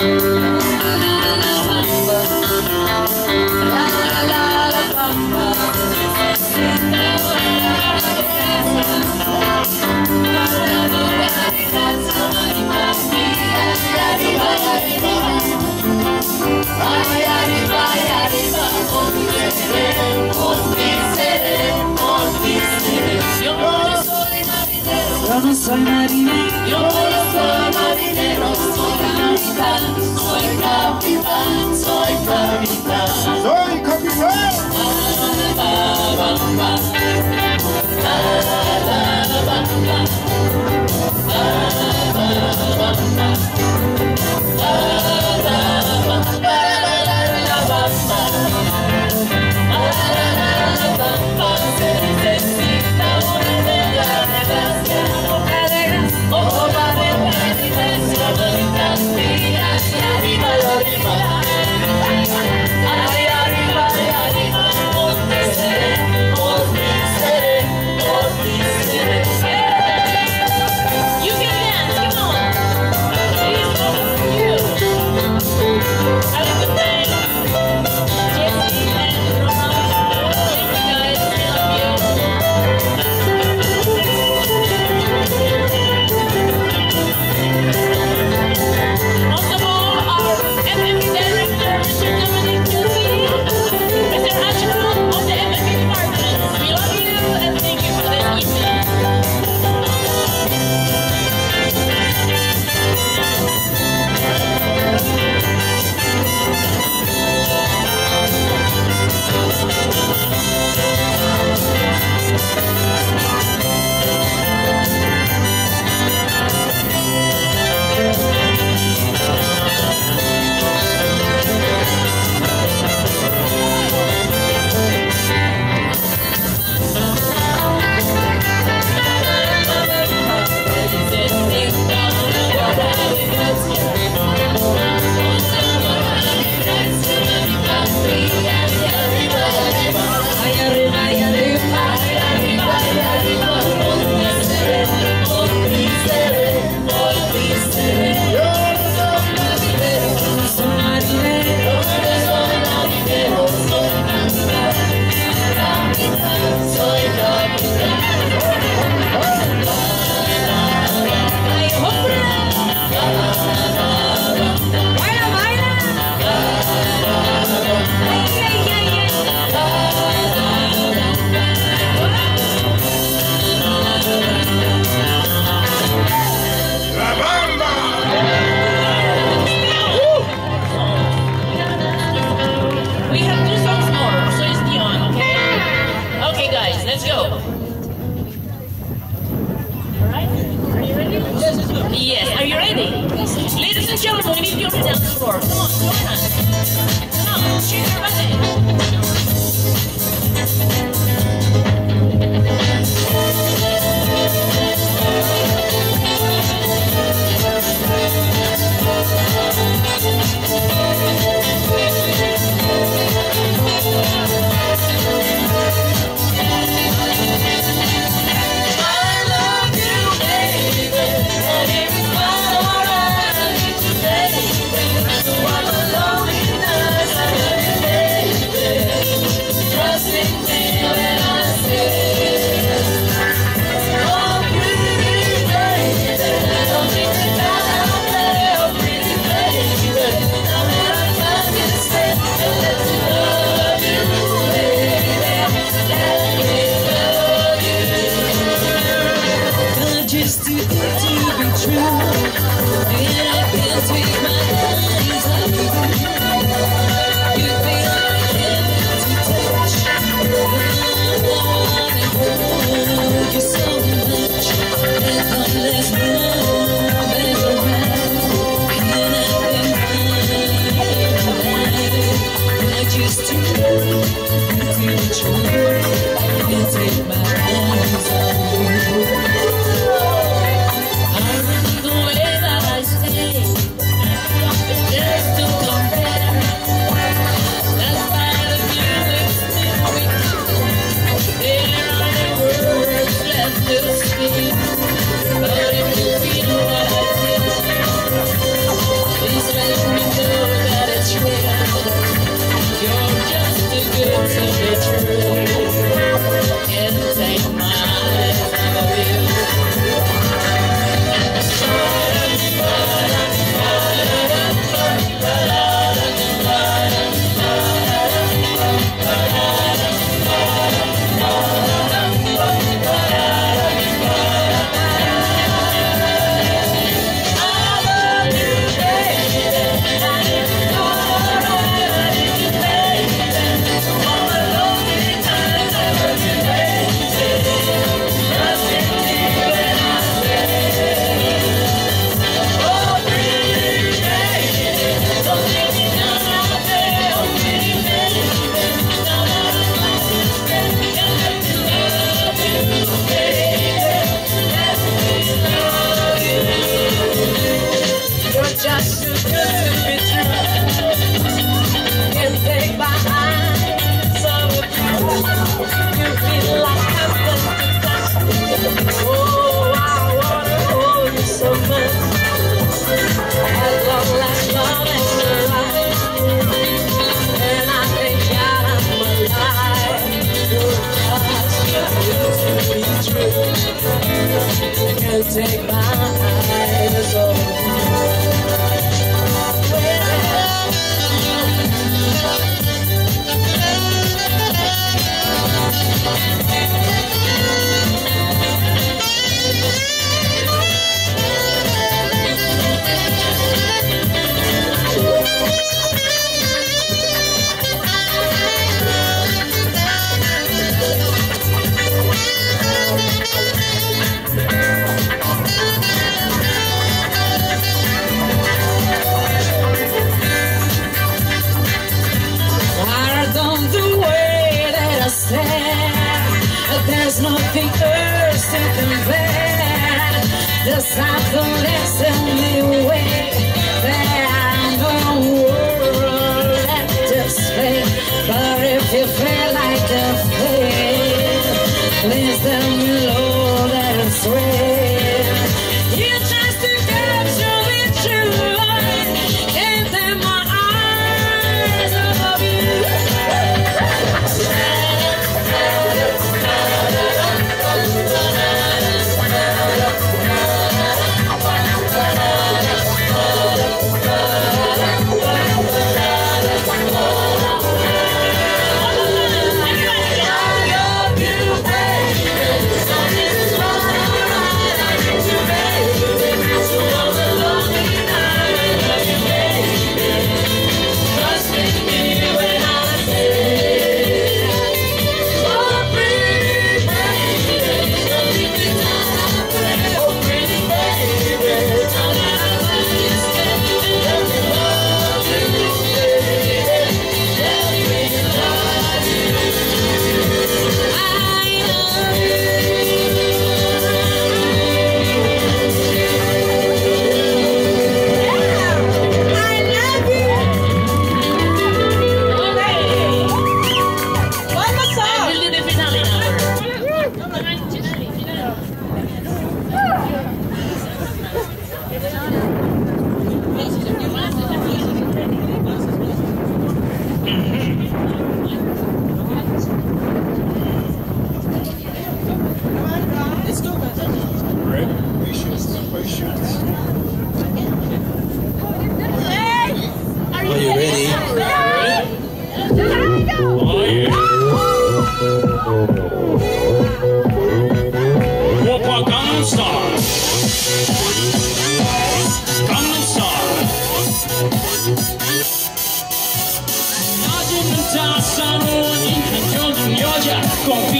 Yo no soy marinero, yo no soy soy capitán, soy capitán. Soy capitán. La, la, la, show them. We need to go the floor. Come on, take my hand. Cause I could listen anyway encore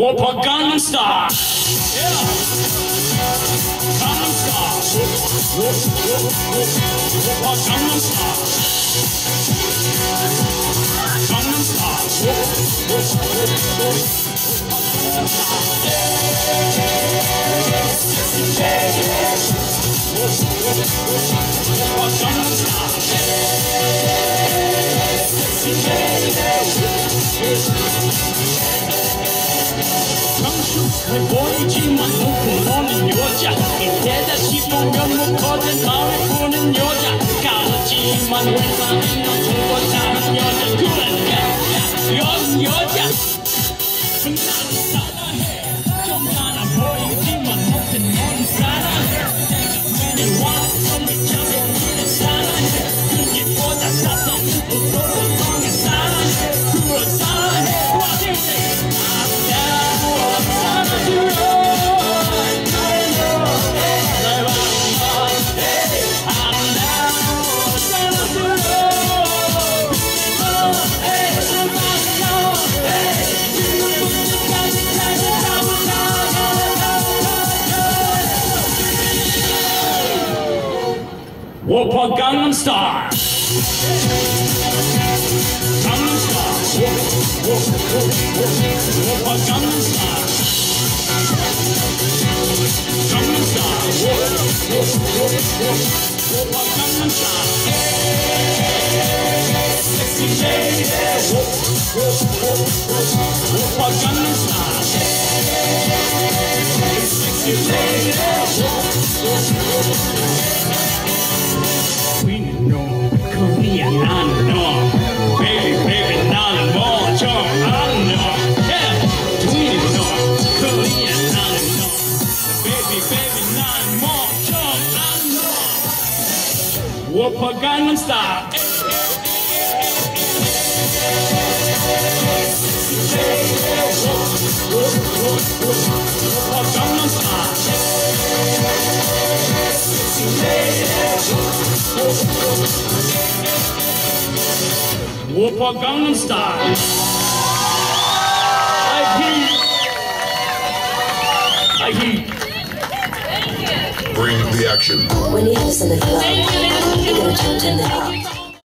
Whoop gun star. Yeah. Gun star. Whoop, whoop, whoop, whoop, whoop, gun star. Gun star. Whoop, whoop, whoop, whoop. Yeah. Whoop, whoop, whoop, whoop, 보이지만 놓고 보는 여자 대다시 보면 못 거든 마음을 보는 여자 까맣지만 회사는 넌 죽었다 Gangnam Style, walk, walk, walk, walk, walk like Gangnam Style. Gangnam Style. Gangnam Style. I heat. I heat. Bring the action. When you to club, you're gonna jump in the car.